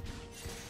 The universe breeds chaos.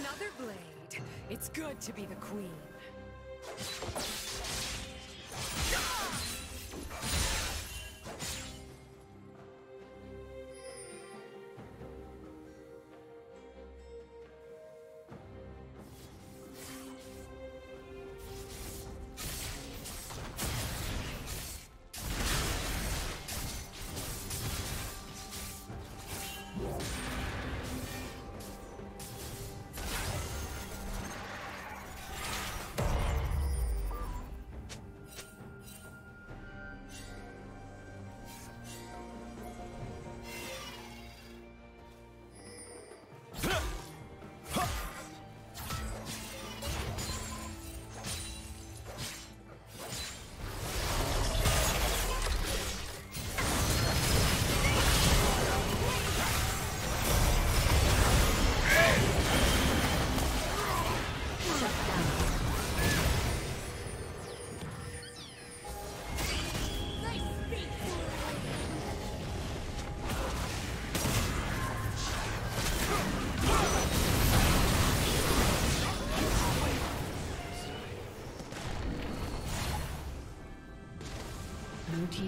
Another blade. It's good to be the queen.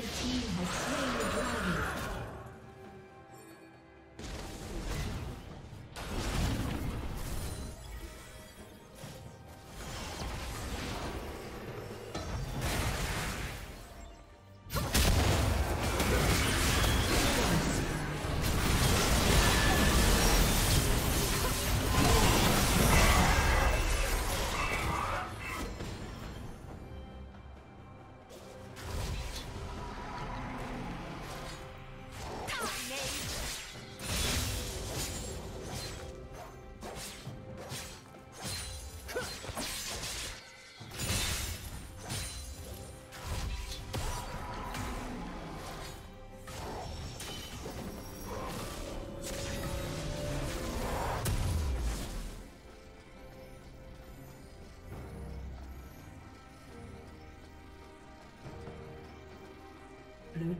slain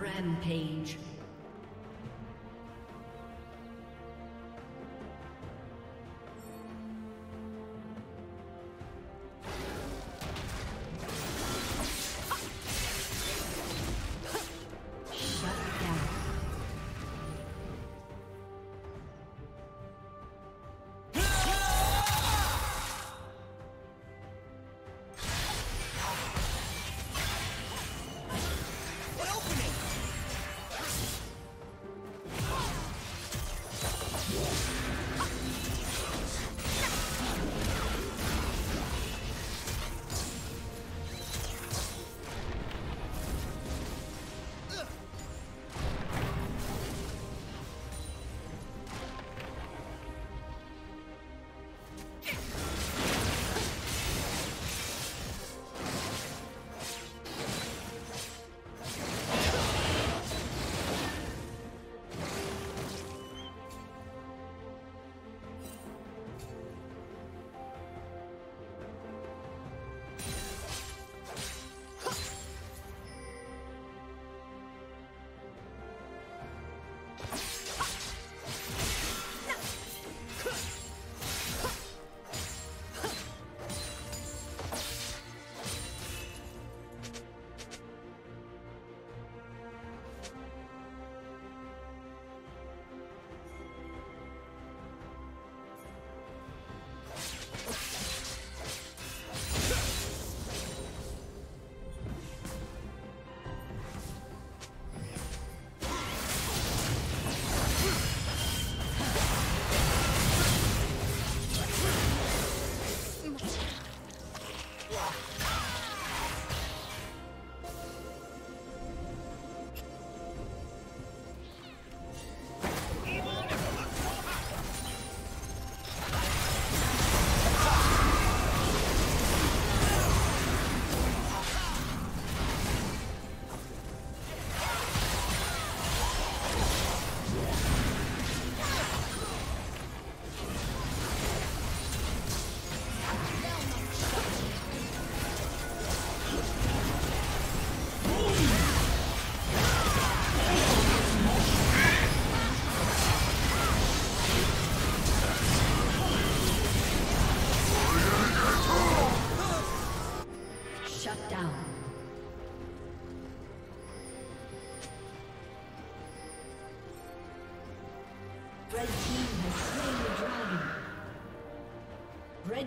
Rampage.